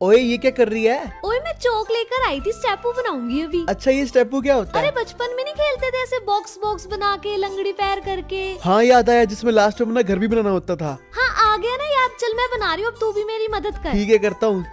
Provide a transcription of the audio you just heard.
ओए ये क्या कर रही है? ओए मैं चौक लेकर आई थी स्टेपू बनाऊँगी अभी। अच्छा ये स्टेपू क्या होता है? अरे बचपन में नहीं खेलते थे ऐसे बॉक्स बॉक्स बना के लंगड़ी पैर करके? हाँ याद आया जिसमें लास्ट में ना घर भी बनाना होता था। हाँ आ गया ना याद चल मैं बना रही हूँ अब तू भी मेरी मदद कर। ठीक है करता हूँ।